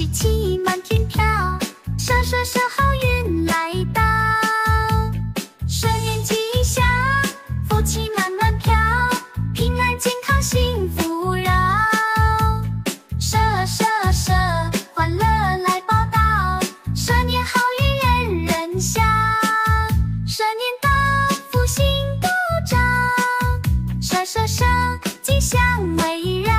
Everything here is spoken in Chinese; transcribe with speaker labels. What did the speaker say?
Speaker 1: 喜气满天飘啥啥啥好运来到蛇年吉祥福气满满飘平安健康幸福绕蛇蛇蛇欢乐来报道蛇年好运人人笑蛇年到福星高照蛇蛇蛇吉祥围绕